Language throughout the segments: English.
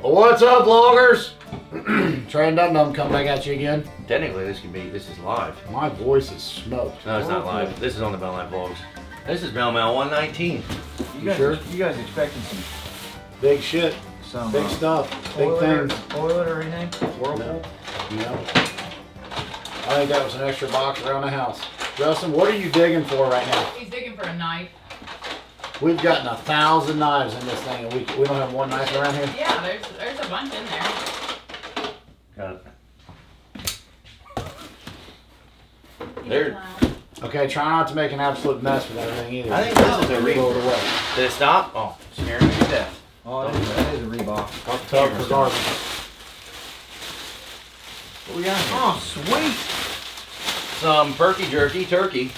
What's up, vloggers? Trey and Dum Dum come back at you again. Technically, this could be. This is live. My voice is smoked. No, it's not live. This is on the Bell Life Vlogs. This is Bell Mail 119. You guys, sure? you guys expecting some Big shit. some Big uh, stuff. Big toilet or, things. toilet or anything? Whirlpool. Yeah. I think that was an extra box around the house. Justin, what are you digging for right now? He's digging for a knife. We've gotten a thousand knives in this thing, and we, we don't have one knife around here. Yeah, there's there's a bunch in there. Got it. There- Okay, try not to make an absolute mess with everything either. I think this is a Throw re. it away. Did it stop? Oh, scaring me to death. Oh, that is, that is a Reebok. Tub for garbage. What we got here? Oh, sweet. Some perky jerky turkey.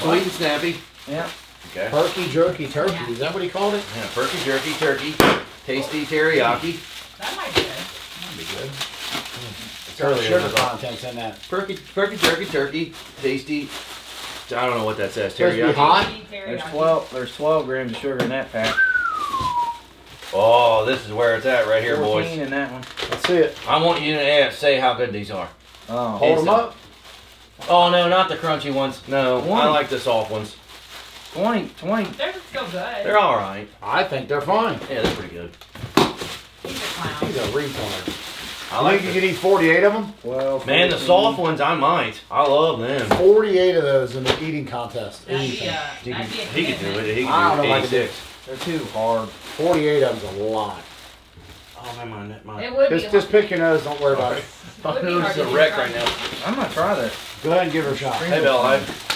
Sweet and snappy. Yeah. Okay. Perky jerky turkey. Is that what he called it? Yeah, perky jerky turkey. Tasty teriyaki. That might be good. That'd be good. Hmm. It's Got earlier. sugar it was all- contents in that. Perky, perky jerky turkey. Tasty. I don't know what that says. Supposed to Teriyaki. hot? There's 12. There's 12 grams of sugar in that pack. Oh, this is where it's at right here, 14 boys. in that one. Let's see it. I want you to ask, say how good these are. Oh. Hold them up. Oh no, not the crunchy ones. No, I like the soft ones. 20, 20. They're still good. They're all right. I think they're fine. Yeah, they're pretty good. He's a clown. He's a retard. I I like. think you could eat 48 of them. 12. man, the 14. soft ones I might. I love them. 48 of those in the eating contest. That'd be Anything. a, He could, be a he could do it. He could I don't do know if I could do 86. They're too hard. 48 of them's a lot. Oh man, my my. It would be. Just, just pick your nose. Don't worry about it. My Would nose is a wreck right now. I'm gonna try this. Go ahead and give her a shot. Hey, Bell Life.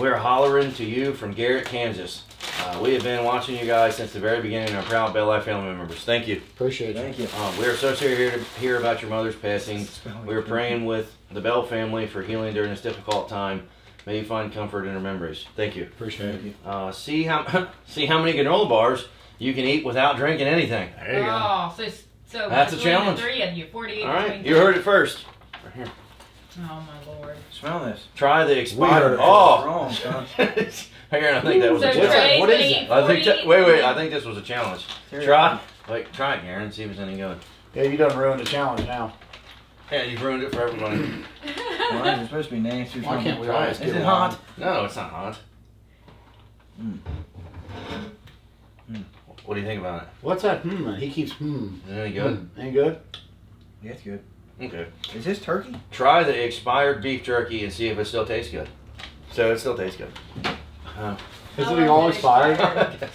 We're hollering to you from Garrett, Kansas. Uh, we have been watching you guys since the very beginning and are proud Bell Life family members. Thank you. Appreciate you. Thank you. Uh, we are so sorry here to hear about your mother's passing. We are praying with the Bell family for healing during this difficult time. May you find comfort in her memories. Thank you. Appreciate Thank it. you. Uh, see how see how many granola bars you can eat without drinking anything. There you go. Oh, so so That's a challenge. The three of you, 48 All right, you heard it first. Oh my lord. Smell this. Try the heard expired. it Oh, Wrong, here I think that was So a What's challenge. Trey's What is it? I think. 40 That, wait, wait. I think this was a challenge. Teriyaki. Try. Wait, try it, Garen. See if it's any good. Yeah, you done ruined the challenge now. Yeah, you've ruined it for everybody. Well, it's supposed to be nasty Why something. can't we Try always it. Is it along? hot? No, it's not hot. Mm. What do you think about it? What's that? Hmm. He keeps hmm. it? Is it any good? Hmm. Ain't good. Yeah, it's good. Okay. Is this turkey? Try the expired beef jerky and see if it still tastes good. So it still tastes good. Uh, Isn't How he long all expired?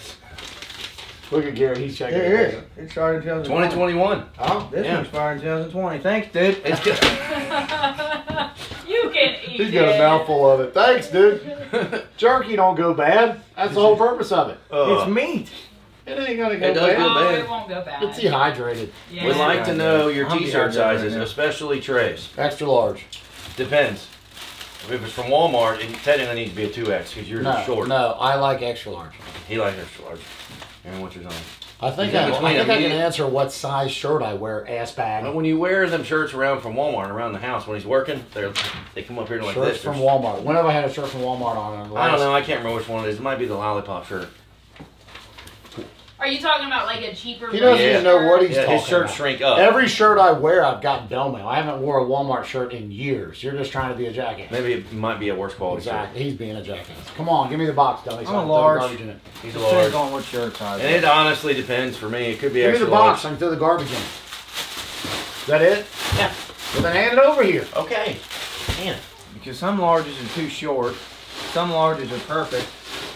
Look at Gary. He's checking. Here, it. here. It started in 2020. 2021. Oh, This Yeah. one expired in 2020. Thanks, dude. It's good. you can eat he's got a mouthful of it. Thanks, dude. Jerky don't go bad. That's the whole purpose of it. Uh, it's meat. It ain't gonna go It does bad. go Oh, it won't go bad. It's dehydrated. yeah. We'd like to know your I'm t-shirt dehydrated right sizes, especially Trey's. Extra large. Depends. If it's from Walmart, it technically needs to be a 2X because you're No, short. no, I like extra large. He likes extra large. Aaron, what's yours on? I think You I, think I between think a I can answer what size shirt I wear, ass bag. But when you wear them shirts around from Walmart around the house when he's working, they they come up here like Shirts this. from Walmart. When have I had a shirt from Walmart on? in I don't know. I can't remember which one it is. It might be the lollipop shirt. Are you talking about like a cheaper? He doesn't Yeah. even know what he's Yeah, talking his shirts about. shrink up. Every shirt I wear, I've got Bell Mail. I haven't wore a Walmart shirt in years. You're just trying to be a jackass. Maybe it might be a worse quality Exactly. He's being a jackass. Come on, give me the box, dummy. so I'm I a can throw the large. garbage in it. shirt. He's a Depends large. on what shirt size. And it honestly depends for me. It could be Give me extra the box. large. I can throw the garbage in it. Is that it? Yeah. Well, then hand it over here. Okay. Man. Because some larges are too short, some larges are perfect,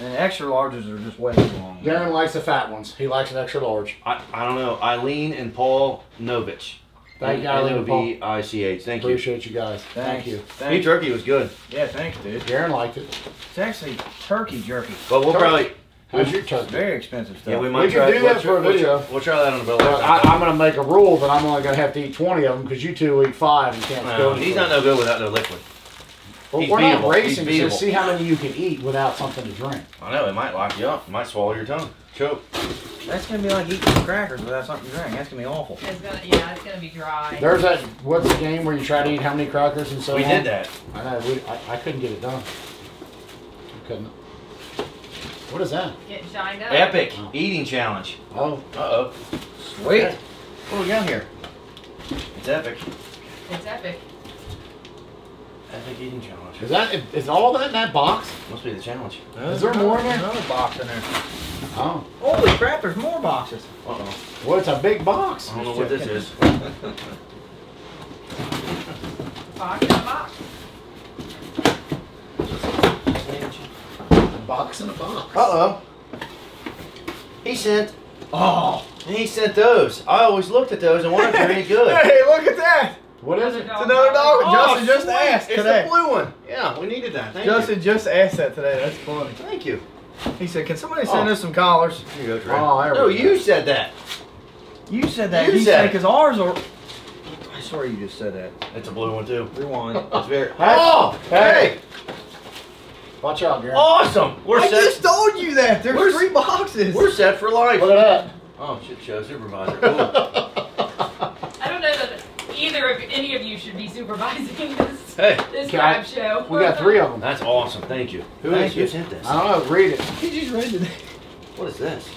and extra larges are just way too long. Darren likes the fat ones. He likes an extra large. I, I don't know. Eileen and Paul Novich. Thank you, Eileen and would be ICH. Thank you. Appreciate you guys. Thank you. Beef Thanks. jerky was good. Yeah, thanks, dude. Darren liked it. It's actually turkey jerky. But we'll Turkey. probably. How's your It's turkey? very expensive stuff. Yeah, we might We can try. do we'll that for a we'll video. We'll try that on the bill. But I, I'm going to make a rule that I'm only going to have to eat 20 of them because you two eat five and can't No, go. he's not no good without no liquid. But he's we're not beatable. He's racing to beatable. see how many you can eat without something to drink. I know it might lock you up. It might swallow your tongue. Choke. That's gonna be like eating some crackers without something to drink. That's gonna be awful. It's gonna, yeah, it's gonna be dry. There's that, what's the game where you try to eat how many crackers and so we on? did that. I know, we, I, I couldn't get it done. I couldn't. What is that? Getting shined up. Epic Oh. eating challenge. Oh, Uh oh. Sweet. What do we got here? It's epic. It's epic. Epic eating challenge. is that is all that in that box? Must be the challenge. Is there more in there? Another box in there. Oh, Holy crap! There's more boxes. Uh oh. well, it's a big box. I don't know what this is. Box in a box. A box in a box. Uh oh. He sent. Oh. He sent those. I always looked at those and wondered if they're any good. Hey, look at that! What is it? It's another dog. Oh, Justin just sweet. asked it's today. the blue one. Yeah, we needed that. Thank Justin just asked that today. That's funny. Thank you. He said, "Can somebody send Oh. us some collars?" Here you go, Trey. Oh, there no, we go. you said that. You said that. You he said said because ours are. I swear you just said that. It's a blue one too. Rewind. It's very. Hey. Oh, hey, Watch out, Gary. awesome. We're I set. just told you that. There's Where's- three boxes. We're set for life. Look at Oh, shit show supervisor. Ooh. that. I don't know that either of any of you should be supervising this hey, this Okay, I- crab show. we got three of them. that's awesome. Thank you. Who Thank is you. sent this? I don't know. Read it. He just read it. What is this?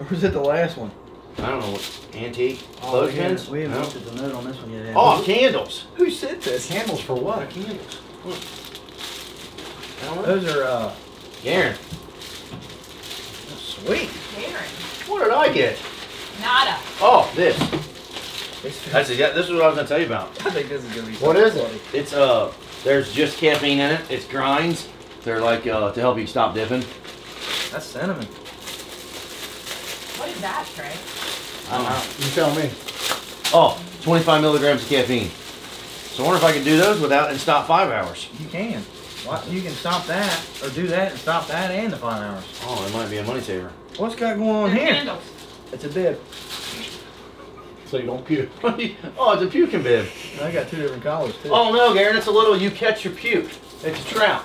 Or was it the last one? I don't know. What, antique Oh, clothespins? We haven't No. looked at the note on this one yet. Oh, we? candles. who sent this? Candles for What are what? candles? I. Those are uh, Garen, sweet. Karen. what did I get? Nada. Oh, this. This, That's. Yeah, this is what I was gonna tell you about. I think this is gonna be. What so is it? It's uh, there's just caffeine in it. It's grinds. They're like uh to help you stop dipping. That's cinnamon. What is that, Trey? I don't know. You tell me. Oh, 25 milligrams of caffeine. So I wonder if I could do those without and stop five hours. You can. What? You can stop that, or do that and stop that and the five hours. Oh, it might be a money saver. What's got going on They're here? candles. It's a bib. So you don't puke. oh, it's a puking bib. I got two different collars too. Oh no, Garen, it's a little you catch your puke. It's a trout.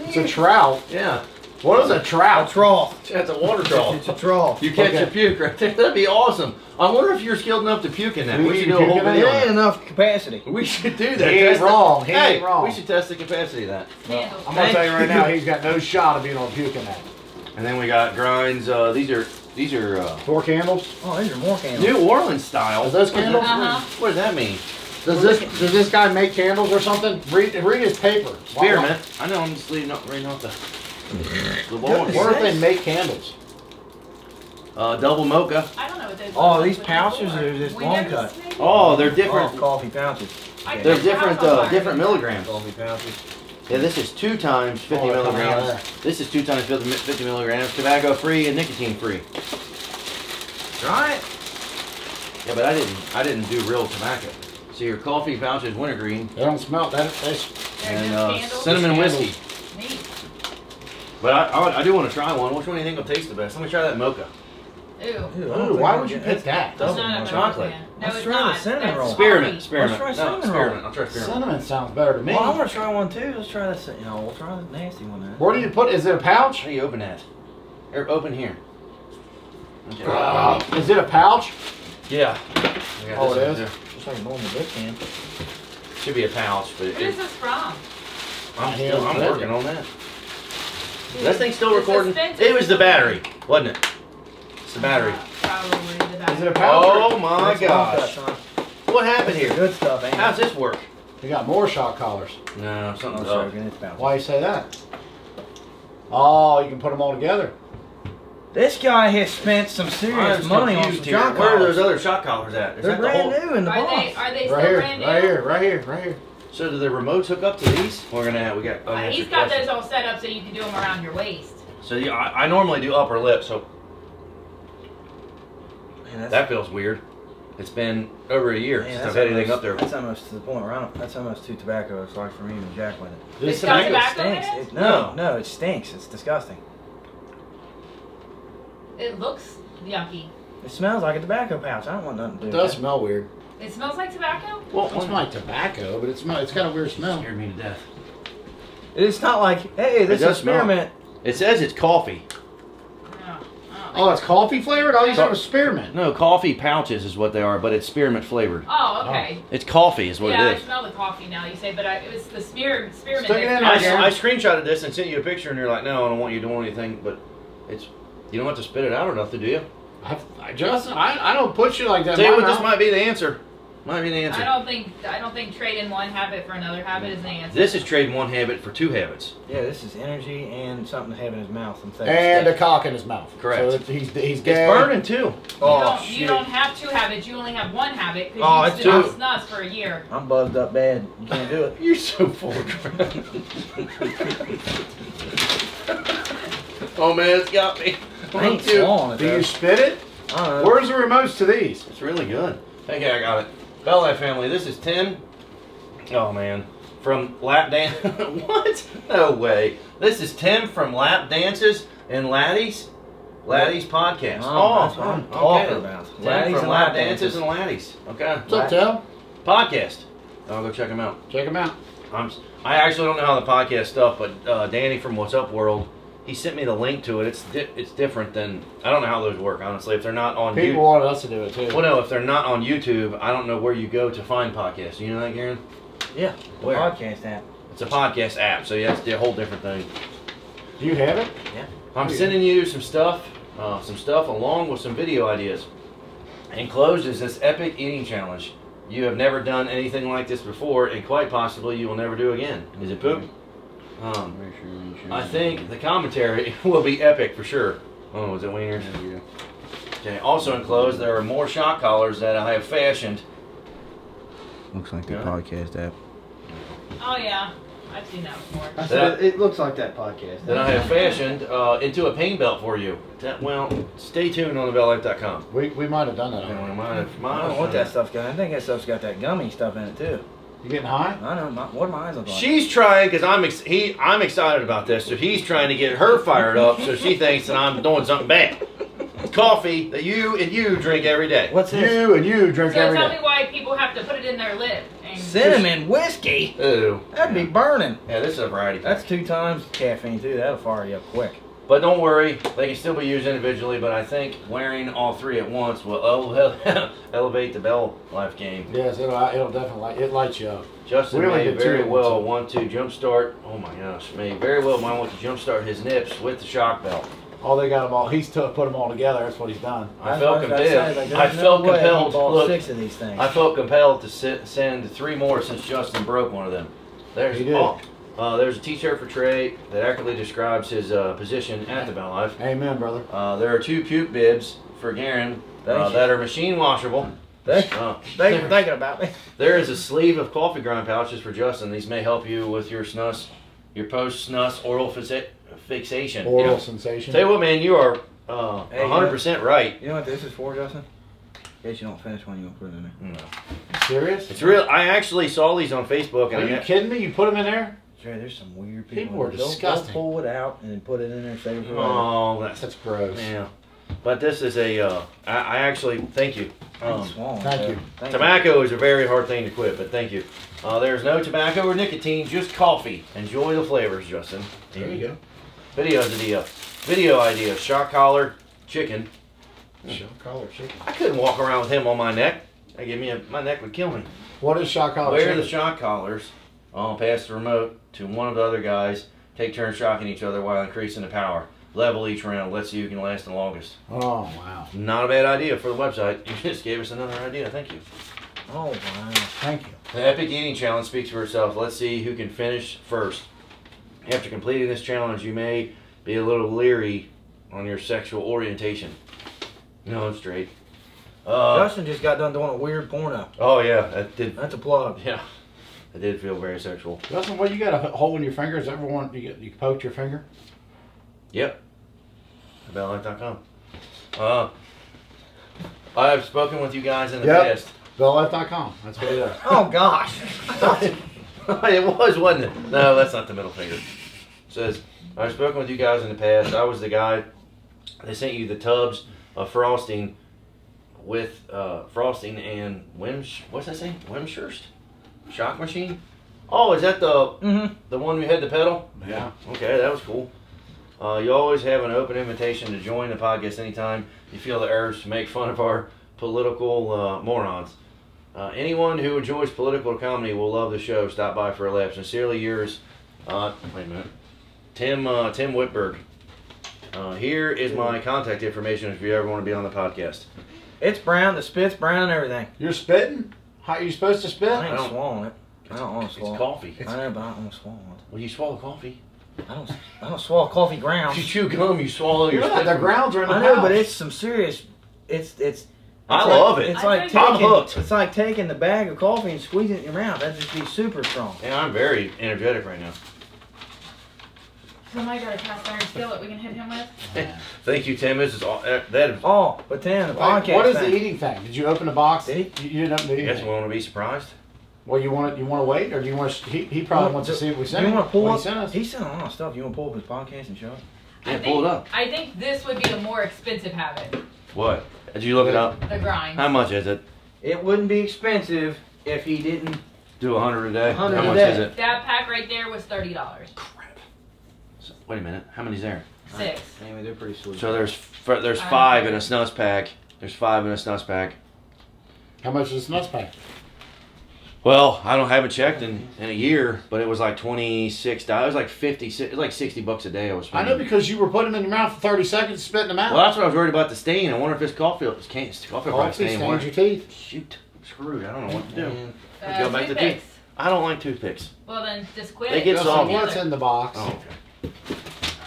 It's a trout. Yeah, What is a a trout? trough. that's a water trough. It's a trough. You catch Okay. your puke right there. That'd be awesome. I wonder if you're skilled enough to puke in that. We We should do a whole that? video. It ain't enough capacity. We should do that. He ain't wrong. He hey, ain't wrong. we should test the capacity of that. Candles. I'm gonna tell you right now, he's got no shot of being able to puke in that. And then we got grinds. Uh, these are these are uh, Four candles. Oh, these are more candles. New Orleans style. Are those candles? Uh-huh. What does that mean? Does this does this guy make candles or something? Read read his paper. Spearmint. I know. I'm just leaving up, reading off the. the Goodness. Where do they make candles? Uh, double mocha. I don't know what those Oh, are. these What pouches are just We long cut. Oh, they're Oh, different. coffee pouches. I They're different. tell Uh, different milligrams. Coffee pouches. Yeah, this is two times 50 Oh, they're coming out of milligrams. This is two times 50, 50 milligrams, tobacco free and nicotine free. Try it. Yeah, but I didn't. I didn't do real tobacco. So your coffee pouch is wintergreen They don't smell that. That's They're and uh, cinnamon whiskey. Neat. But I, I, I do want to try one. Which one do you think will taste the best? Let me try that mocha. Ew. Ooh, Ooh, why would you get- pick that? It's Double not a mocha. chocolate. No, Let's it's try the not. cinnamon That's roll. Spearmint. coffee. Spearmint. Let's try no, cinnamon roll. I'll try spearmint. Cinnamon sounds better to me. Well, I want to try one too. Let's try this. You know, we'll try the nasty one then. Where do you put? Is it a pouch? How do you open that? Or open here. Okay. Uh, is it a pouch? yeah. I got Oh, this it one is? too. Just like a normal dip can. Should be a pouch, but it, Who is this from? I'm I still I'm working on that. That thing's still recording. suspense It is was the battery, wasn't it? It's the battery. Probably the battery. Is it a pouch? Oh my That's gosh! cut. What happened here? Good stuff, ain't How's it? this work? You got more shot collars. No, something's sorry, up. it's pouches. Why you say that? Oh, you can put them all together. This guy has spent some serious money on confused some here. shot Where are those other shot collars at? Is They're that the brand whole? new in the Are box. they, are they still Right here, brand new? right here, right here, right here. So do the remotes hook up to these? We're gonna have we got. oh, Uh, that's he's your got question. those all set up so you can do them around your waist. So yeah, I, I normally do upper lip, so Man, that feels weird. It's been over a year man, since I've had anything up there. That's almost to the point where I don't. That's almost too tobacco. It's like for me and Jack with it. This tobacco. tobacco stinks. it? It, no, no, it stinks. It's disgusting. It looks yucky. It smells like a tobacco pouch. I don't want nothing to do It with does that. smell weird. It smells like tobacco? Well, It's not like tobacco, but it smell. It's got a weird smell. scared me to death. It's not like, hey, this does is smell. It says it's coffee. No. Oh, it's coffee flavored. Oh, you said it was spearmint. No, coffee pouches is what they are, but it's spearmint flavored. Oh, okay. Oh. It's coffee, is what yeah, it I is. smell the coffee now. You say, but I, it was the spear spearmint. Stick it in I, there, I screenshotted this and sent you a picture, and you're like, "No, I don't want you doing anything." But It's you don't have to spit it out or nothing, do you? I, I- Justin, I, I don't put you like that. Tell you what, my this might be the answer. Might be the I don't think I don't think trading one habit for another habit is the answer. This is trading one habit for two habits. Yeah, this is energy and something to have in his mouth. And, and a cock in his mouth. Correct. So that he's he's It's gay. burning too. you, Oh, don't, shit. you don't have two habits. You only have one habit Oh, because it's you've been two. on snus for a year. I'm buzzed up bad. You can't do it. You're so full of crap. oh man, it's got me. I ain't Dude, swallowing it. Do you spit it? I don't know. Where's the remotes to these? It's really good. Okay, I got it. Bell Life family, this is Tim. Oh man, from lap dance. what? No way. This is Tim from Lap Dances and Laddies. Laddies podcast. Oh, that's what I'm talking okay. about. Tim Laddies from and Lap Lap Dances Dances. and Laddies. Okay. What's up, Tel? Podcast. I'll go check them out. Check him out. I'm, s- I actually don't know how the podcast stuff, but uh, Danny from What's Up World, he sent me the link to it. It's di- it's different than I don't know how those work honestly. If they're not on YouTube. People YouTube, wanted us to do it too. well, no, if they're not on YouTube, I don't know where you go to find podcasts. You know that, Garen? Yeah, the Where? podcast app. It's a podcast app, so yeah, it's a whole different thing. Do you have it? Yeah. I'm Yeah. sending you some stuff, uh, some stuff along with some video ideas. Enclosed is this epic eating challenge. You have never done anything like this before, and quite possibly you will never do again. Is it poop? Um, I think the commentary will be epic for sure. Oh, was it wieners? Okay. Also enclosed, there are more shock collars that I have fashioned. Looks like the Yeah. podcast app. Oh yeah, I've seen that before. I said it looks like that podcast. That I have fashioned uh, into a pain belt for you. That, well, stay tuned on thebelllife.com. We, we might have done that. And we already. might have- I don't know have- what that stuff's got. I think that stuff's got that gummy stuff in it too. You getting high? I know. My, what do my eyes look like? She's trying because I'm ex- he I'm excited about this, so he's trying to get her fired up, so she thinks that I'm doing something bad. Coffee that you and you drink every day. What's this? You and you drink So every tell day. me why people have to put it in their lip. And Cinnamon whiskey. Ooh, That'd be burning. yeah, this is a variety. pack. That's two times caffeine too. That'll fire you up quick. But don't worry, they can still be used individually. But I think wearing all three at once will ele- elevate the Bell Life game. Yes, it'll, uh, it'll definitely, it lights you up. Justin We only may very well so- want to jumpstart. Oh my gosh, may very well might want to jumpstart his nips with the shock belt. All they got them all, he's put them all together. That's what he's done. I That's felt what was about to say, compelled. like, I there's felt no way he compelled. bought Look, six of these things. I felt compelled to sit, send three more since Justin broke one of them. There's He did. oh, uh, there's a T-shirt for Trey that accurately describes his uh, position at the Bell Life. Amen, brother. Uh, there are two puke bibs for Garen uh, that are machine washable. Thank, Uh, thank you for thinking about me. there is a sleeve of coffee grind pouches for Justin. These may help you with your snus, your post snus oral fixa- fixation. Oral Yeah. sensation. Tell you what, man, you are uh, Hey, 100% right. You know what this is for, Justin? In case you don't finish one, you gonna put it in there. No. Serious? It's real. I actually saw these on Facebook, Are and you I, kidding me? You put them in there? Trey, there's some weird people. People are They'll- they'll disgusting. pull it out and then put it in there, save it for later. oh, that's That's gross. yeah. But this is a. Uh, I, I actually thank you. I ain't Um, swallowing thank that. you. Thank Tobacco is a very hard thing to quit, but thank you. Uh, there's no tobacco or nicotine, just coffee. Enjoy the flavors, Justin. There you go. Video idea. Video idea. Shock collar, chicken. Shock collar chicken. I couldn't walk around with him on my neck. That give me a, my neck would kill me. What is shock collar Wear chicken? the shock collars. Uh, pass the remote to one of the other guys. Take turns shocking each other while increasing the power. Level each round. Let's see who can last the longest. oh, wow. Not a bad idea for the website. You just gave us another idea. Thank you. Oh wow. Thank you. The Epic Eating Challenge speaks for itself. Let's see who can finish first. After completing this challenge, you may be a little leery on your sexual orientation. No, I'm straight. Uh, Justin just got done doing a weird porno. oh yeah, that did. That's a plug. Yeah, that did feel very sexual. Justin, what you got a hole in your finger? Is everyone, you, get, you poked your finger? Yep. AboutLife.com. Uh, I've spoken with you guys in the Yep. past. BellLife.com. That's what it is. Oh gosh. it was, wasn't it? No, that's not the middle finger. It says, I've spoken with you guys in the past. I was the guy They sent you the tubs of frosting with uh, frosting and Wims. What's that say? Wimshurst? Shock machine? Oh, is that the Mm-hmm. the one we had the pedal? Yeah. Okay, that was cool. Uh, you always have an open invitation to join the podcast anytime you feel the urge to make fun of our political uh, morons. Uh, anyone who enjoys political comedy will love the show. Stop by for a laugh. Sincerely yours. Uh, wait a minute. Tim uh, Tim Whitberg. Uh, here is my contact information if you ever want to be on the podcast. It's brown. The spit's brown and everything. You're spitting? How are you supposed to spit? I ain't don't- swallowing it. I don't want to It's swallow. coffee. I know, but I don't want to swallow it. Well, you swallow coffee. I don't. I don't swallow coffee If grounds. you chew gum, you swallow your Yeah, the grounds are in the I know, house. but it's some serious. It's it's. I it's love it. It's I like know I'm hooked. It's like taking the bag of coffee and squeezing it in your mouth. That'd just be super strong. Yeah, I'm very energetic right now. Somebody got a cast iron skillet we can hit him with. Thank you, Tim. This is all. Uh, that is. Oh, but then the Wait, podcast. what is thing. the eating thing? Did you open the box? Did You, you didn't open the You eating guys thing. want to be surprised? Well, you want to you want to wait, or do you want to? He, he probably Well, wants to see what we Do sent. you him, want to pull what up? he sent us. He's sent a lot of stuff. You want to pull up his podcast and show it? I Yeah, think, pull it up. I think this would be the more expensive habit, What? Did you look it up? the grind. How much is it? It wouldn't be expensive if he didn't. Do a hundred a day. 100 How a much day. is it? That pack right there was thirty dollars. Crap. So, wait a minute. How many's there? Six. Anyway, they're pretty sweet. So there's f- there's I five in a snus pack. There's five in a snus pack. How much is a nuts pack? Well, I don't haven't checked in, in a year, but it was like twenty six dollars. It was like fifty. It was like sixty bucks a day. I was. I know because you were putting them in your mouth for thirty seconds, spitting them out. Well, that's what I was worried about the stain. I wonder if this coffee is can't coffee probably Coffee stain. stains Wonder- your teeth. Shoot, I'm screwed. I don't know what to do. Uh, Go back to toothpicks. I don't like toothpicks. Well then, just quit. They get Justin, soft. what's in the box? Oh, okay.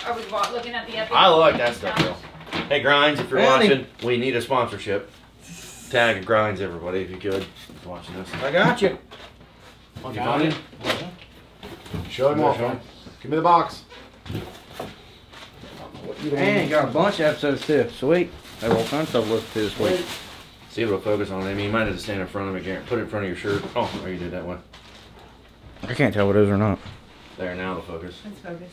Are we looking at the epic? I like that stuff challenge? though. Hey Grinds, if you're Andy. watching, we need a sponsorship. Tag Grinds everybody if you could. If you're watching this. I got you. Want you find it? Show him Yeah, off. show man. Give me the box. What you And you got a bunch of episodes too. Sweet. Have all kinds of stuff to listen this week. See if it'll focus on it. I mean, you might have to stand in front of it, Garrett. Put it in front of your shirt. Oh, there you did that one. I can't tell what it is or not. There, now the focus. Let's focus.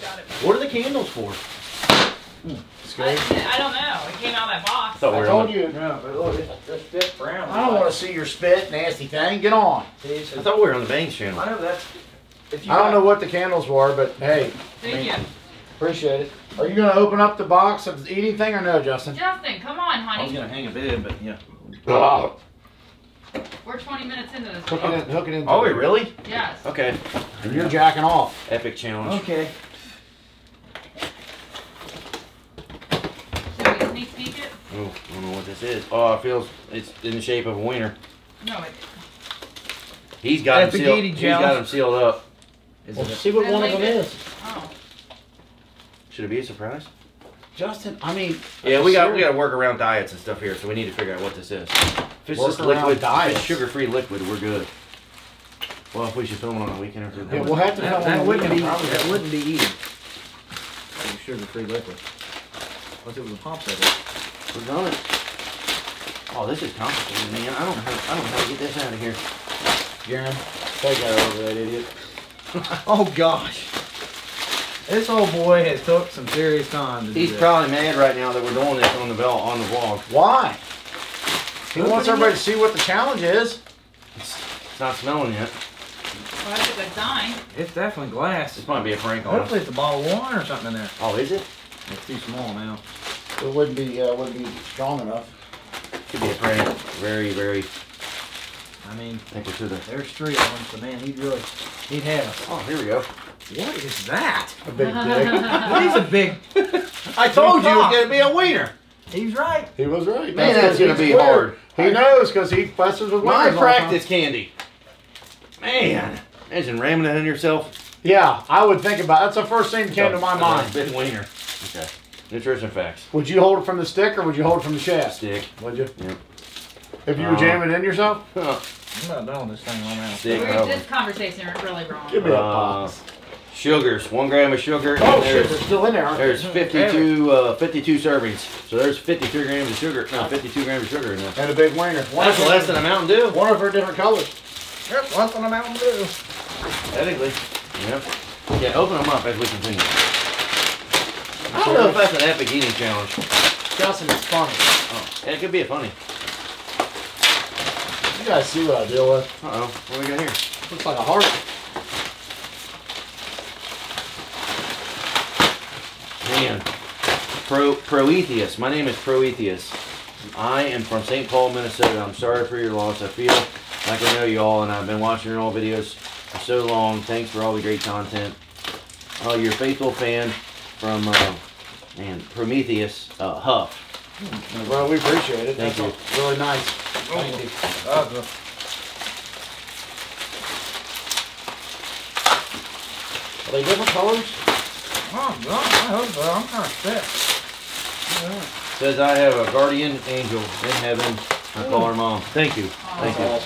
Got it. What are the candles for? Hmm. I, I don't know. It came out of that box. Thought we I told on- you. No, but look, it's, it's this brown. I don't want to see your spit, nasty thing. Get on. See, I thought we were on the Bangs channel. I know that's. If you I don't got- know what the candles were, but hey, Thank you. appreciate it. Are you gonna open up the box of the eating thing or no, Justin? Justin, come on, honey. I was gonna hang a bid, but yeah. Ah. We're 20 minutes into this. Hook it in. Hook it in. Are oh, we really? Yes. Okay. And you're jacking off. Epic challenge. Okay. Should we sneak peek it? Oh, I don't know what this is. Oh, it feels it's in the shape of a wiener. No, it. He's got him sealed. eating He's got challenge. him sealed up. Is Well, it see what one of them it. is. Oh. Should it be a surprise? Justin, I mean. Yeah, we got we got to work around diets and stuff here, so we need to figure out what this is. If it's Work just around liquid, if diets. it's sugar-free liquid, we're good. Well, if we should film it on a weekend or something. Yeah, we'll have to that, film that on the wouldn't be weekend, probably. that wouldn't be eating. Sugar-free liquid. Unless it was a popsicle. We're done it. Oh, this is complicated, man. I don't know how, I don't know how to get this out of here. Garen, take that over that idiot. Oh gosh. This old boy has took some serious time to do He's this. probably mad right now that we're doing this on the bell on the vlog. Why? He Open wants everybody up. to see what the challenge is. It's, it's not smelling yet. Well, that's a good sign. It's definitely glass. This might be a prank on us. Hopefully it's a bottle of wine or something in there. Oh, is it? It's too small now. It wouldn't be uh, wouldn't be strong enough. Could be a prank. Very, very. I mean, I think we're to the. there's three of them, so man, he'd really, he'd have us. Oh, here we go. What is that? A big dick. What is a big? I told you it was gonna be a wiener. He's right. he was right. Man, that's gonna be clear. hard. He knows because he messes with My wieners all the time. practice candy. Man, imagine ramming it in yourself. Yeah, I would think about. That's the first thing that came to my mind. Big wiener. Okay. Nutrition facts. Would you hold it from the stick or would you hold it from the shaft? Stick. Would you? Yep. If you were Uh, jamming it in yourself? Huh. I'm not done with this thing on now. Stick. We're, this conversation is really wrong. Give me a Uh, box. Sugars. One gram of sugar. Oh and shit, they're still in there. aren't there's 52, uh, 52 servings. So there's 53 grams of sugar. No, 52 grams of sugar in there. And a big wiener. One That's of less than a Mountain Dew. One of her different colors. Yep, less than a Mountain Dew. Technically. Yep. Yeah, open them up as we continue. I don't know if that's an epic eating challenge. Justin, it's funny. Oh, yeah, it could be a funny. You guys see what I deal with. Uh oh. What do we got here? Looks like a heart. Man. Pro Proetheus. My name is Proetheus. I am from St. Paul, Minnesota. I'm sorry for your loss. I feel like I know you all, and I've been watching your all videos for so long. Thanks for all the great content. uh, your faithful fan from uh, man Prometheus uh, Huff. Well, we appreciate it. Thank That's Really nice. Thank you. Are they different colors? Oh, God, I hope so. I'm kind of sick. Says I have a guardian angel in heaven. I call her mom. Thank you. Thank you.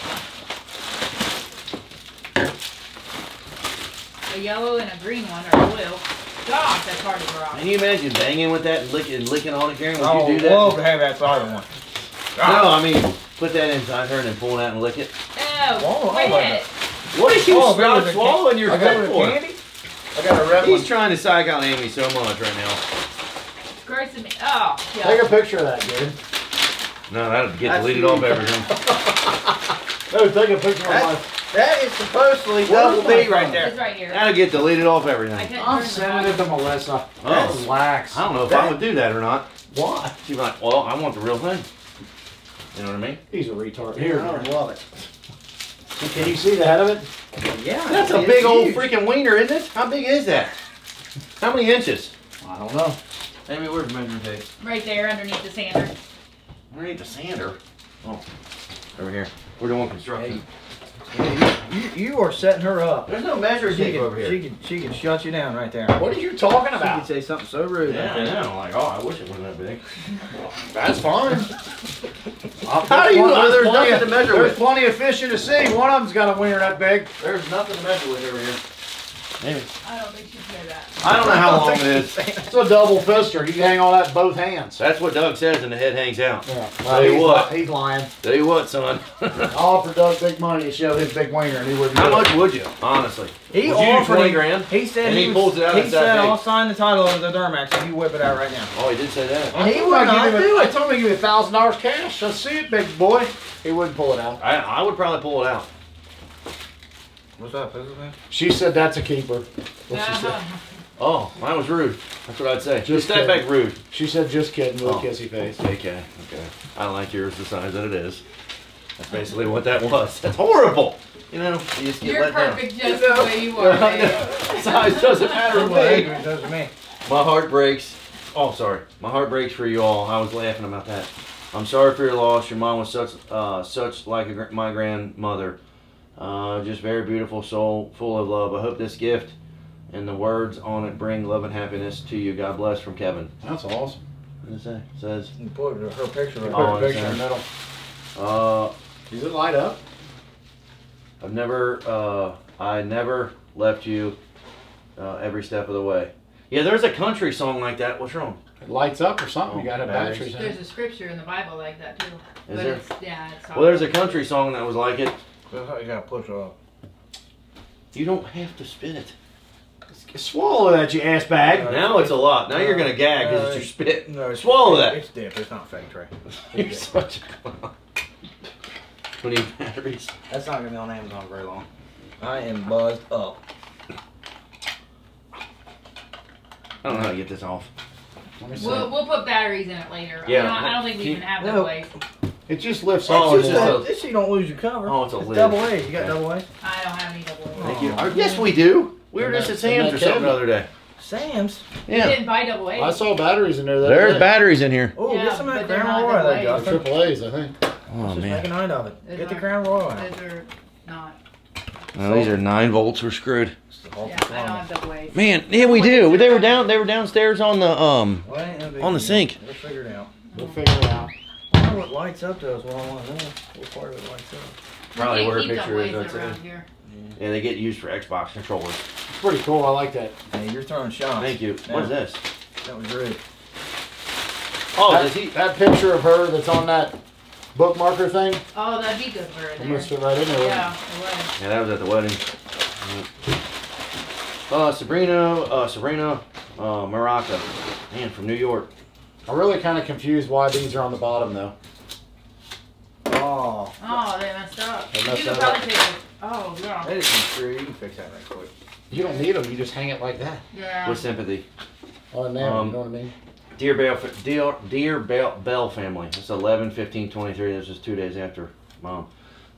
A yellow and a green one, or a blue. Gosh, that's hard to draw. Can you imagine banging with that and licking, licking on it, Karen? Would I you do would that? love to have that other one. Ah. No, I mean, put that inside her and then pull it out and lick it. Oh, Whoa, quit whoa, it. What is you Oh, I stop swallowing your I foot for? candy? I got a red He's one. trying to psych out Amy so much right now. Gross to me. Oh, yeah. Take a picture of that, dude. No, that'll get That's deleted you. off everything. No, take a picture of That's- my. That is supposedly Where's double my D right there. It's right here. That'll get deleted off I everything. couldn't I'm turn the sending it to Melissa. Oh. Relax. I don't know if I would do that or not. Why? She's like, well, I want the real thing. You know what I mean? He's a retard. Here. I love it. Can you see the head of it? Yeah. That's a big old huge. freaking wiener, isn't it? How big is that? How many inches? I don't know. Amy, where's the measuring tape? Right there underneath the sander. Underneath the sander. Oh, over here. We're doing construction. You, you are setting her up. There's no measuring She tape over here. she can she can shut you down right there. What are you talking about? She could about? say something so rude. Yeah, like I that. know. Like, oh, I wish it wasn't that big. That's fine. How do you know there's nothing to measure There's with? plenty of fish in the sea. One of them's got a wiener that big. There's nothing to measure with over here. Amy. I don't think she'd know that. I don't know how long it is. It's a double fister. You can hang all that both hands. That's what Doug says, and the head hangs out. Yeah. Tell you he's, what. li- he's lying. Tell you what, son. I offered Doug big money to show his big wiener, and he wouldn't. How do it. much would you, honestly? He Would you offered 20 him- grand? He said And he, he was- pulls it out He said, "I'll sign the title of the Duramax if you whip it out right now." Oh, he did say that. And he would not give him- do I it. told him to give me a thousand dollars cash. Let's see it, big boy. He wouldn't pull it out. I, I would probably pull it out. What's that, Pistol Man? She said that's a keeper. What she said. Uh-huh. Oh, mine was rude. That's what I'd say. Just Just step back rude. She said just kidding with Oh. a kissy face. Okay, okay. I like yours the size that it is. That's basically what that was. That's horrible. You know, you just get You're let down. perfect just the way you are. Size doesn't matter to Well, me. it does to me. My heart breaks. Oh, sorry. My heart breaks for you all. I was laughing about that. I'm sorry for your loss. Your mom was such, uh, such like a, gr- my grandmother. Uh, just very beautiful soul, full of love. I hope this gift and the words on it bring love and happiness to you. God bless from Kevin. That's awesome. What does it say? It says, You put her picture right Put Oh, picture in the middle. uh, Does it light up? I've never, uh, I never left you uh, every step of the way. Yeah, there's a country song like that. What's wrong? It lights up or something. Oh, you got a batteries. batteries There's a scripture in the Bible like that too. Is but there? It's, yeah, it's Well, there's a country song that was like it. That's how you gotta push her up. You don't have to spit it. Swallow that, you ass bag. Uh, now it's a lot. Now you're gonna gag because it's uh, your spit. No, it's, Swallow that. It's dip. It's not fake tray. You're such a clown. We need batteries. That's not gonna be on Amazon very long. I am buzzed up. I don't know how to get this off. Let me see. We'll, we'll put batteries in it later. Yeah. I don't, I don't think we Keep- even have No. double A's. It just lifts Oh, up. it's just little. a- This so you don't lose your cover. Oh, it's a it's lid. double A. You got Okay. double A? I don't have any double A. Thank you. Oh. Yes, we do. We were just at Sam's or something the other day. Sam's. We didn't buy double A. I saw batteries in there. The There's other day. batteries in here. Oh, Yeah, get some of that but Crown Royal double there, A's. Triple A's, I think. Oh man. Just make a man. night of it. Those Get the are- Crown Royal out. Those are not. Oh, these are nine volts. We're screwed. It's the whole Yeah, I don't have double A's. Man, yeah, we do. They were down. They were downstairs on the um. Well, ain't no big On the sink. We'll figure it out. We'll figure it out. I what lights up though is what I want to know. What part of it lights up? Probably where her picture is. That's it. here. Yeah, they get used for Xbox controllers. It's pretty cool. I like that. Hey, you're throwing shots. Thank you. Yeah. What is this? That was great. Oh, that, does he? that picture of her that's on that bookmarker thing, Oh, that'd be good for her I there. must fit right in there. Yeah, it was. Yeah, that was at the wedding. Uh, Sabrina, uh, Sabrina, uh, Maraca, man, from New York. It? I'm really kind of confused why these are on the bottom though. Oh, Oh, they messed up. They you messed could that probably take it. Oh, yeah. that is screw. You can fix that right quick. You don't need them. You just hang it like that. Yeah. With sympathy. On there, Um, you know what I mean? Dear Bell, dear, dear Bell, Bell family. It's 11, 15, 23. This is two days after mom.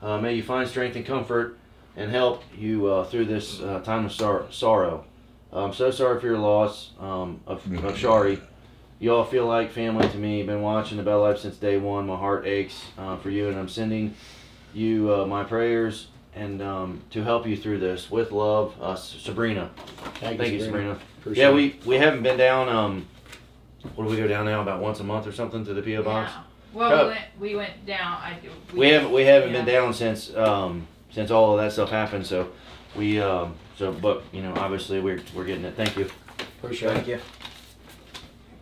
Uh, may you find strength and comfort and help you uh, through this uh, time of sor- sorrow. I'm so sorry for your loss um, of, of Shari. You all feel like family to me. Been watching the Bell Life since day one. My heart aches uh, for you, and I'm sending you uh, my prayers and um, to help you through this with love, uh, Sabrina. Thank, Thank you, Sabrina. Sabrina. Appreciate Yeah, we we haven't been down. Um, what do we go down now? About once a month or something to the PO box. Yeah. Well, Oh. we went, we went down. I, We haven't we haven't yeah. been down since um since all of that stuff happened. So we um so but you know obviously we're we're getting it. Thank you. Appreciate Thank it. you.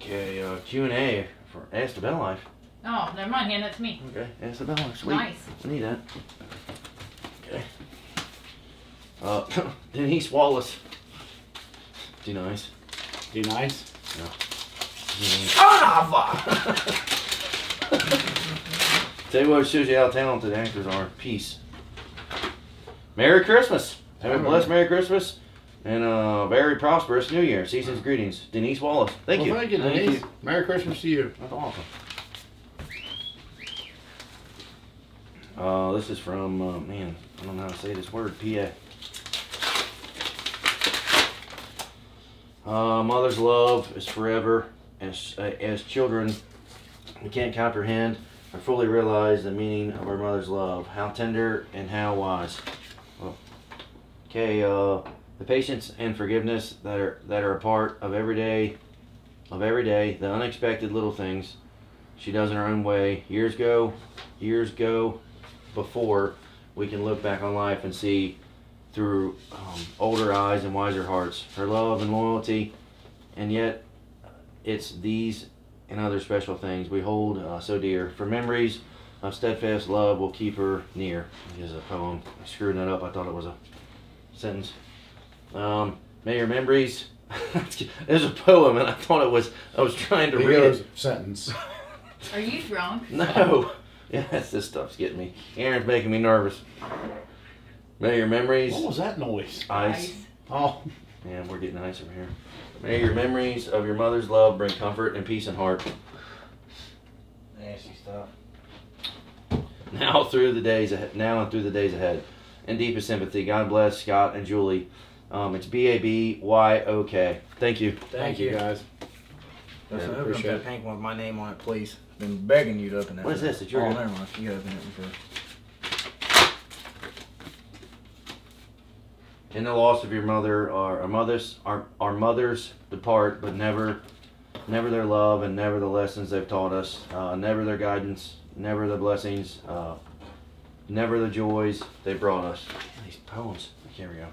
Okay, uh, Q and A for Ask the Bell Life. Oh, never mind. Hand that to me. Okay, Ask the Bell Life. Sweet. Nice. I need that. Okay. Uh, Denise Wallace. Do nice. Do nice. Tell you what shows you how talented actors are. Peace. Merry Christmas. Have a blessed Merry Christmas and a very prosperous New Year. Season's greetings. Denise Wallace. Thank well, you. Thank you, Denise. Merry Christmas to you. That's awesome. Uh, this is from, uh, man, I don't know how to say this word, PA. Uh, mother's love is forever. As, uh, as children, we can't comprehend or fully realize the meaning of our mother's love. How tender and how wise. Well, Okay, uh, the patience and forgiveness that are that are a part of every day, of every day, the unexpected little things she does in her own way. Years go, years go before we can look back on life and see through um, older eyes and wiser hearts her love and loyalty, and yet it's these and other special things we hold uh, so dear. For memories of steadfast love will keep her near. Is a poem. I screwed that up. I thought it was a sentence. Um, may your memories. There's a poem, and I thought it was. I was trying to He read goes, it. sentence. Are you drunk? No. Yes, this stuff's getting me. Aaron's making me nervous. May your memories. What was that noise? Ice. Oh, Yeah, we're getting ice over here. May your memories of your mother's love bring comfort and peace in heart. Nasty stuff. Now through the days ahead, now and through the days ahead. In deepest sympathy, God bless Scott and Julie. Um, it's B A B Y O K. Thank you. thank you guys. Listen, Yeah, open appreciate it. pink one with my name on it, please. Been begging you to open that. What is this? It's your- Oh, never mind. You gotta open it before. In the loss of your mother, our, our mothers, our, our mothers depart, but never, never their love and never the lessons they've taught us, uh, never their guidance, never the blessings, uh, never the joys they brought us. These poems. Here we go.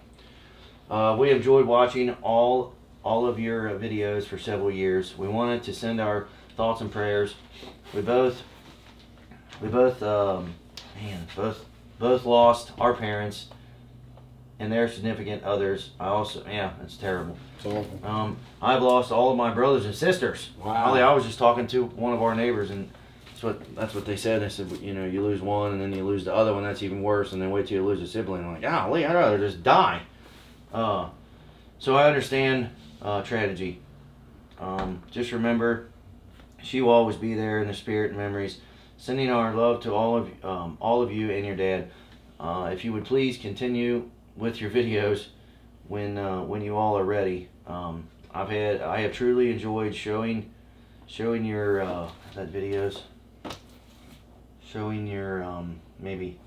Uh, we enjoyed watching all all of your videos for several years. We wanted to send our thoughts and prayers. We both, we both, um, man, both both lost our parents and their significant others. I also, yeah, it's terrible. It's awful. Um, I've lost all of my brothers and sisters. Wow. I was just talking to one of our neighbors, and that's what that's what they said. They said, you know, you lose one, and then you lose the other one. That's even worse. And then wait till you lose a sibling. I'm like, golly, I'd rather just die. Uh, so I understand uh, tragedy. Um, just remember, she will always be there in the spirit and memories. Sending our love to all of um, all of you and your dad. Uh, if you would please continue with your videos when uh, when you all are ready. Um, I've had I have truly enjoyed showing showing your uh, that videos, showing your um, maybe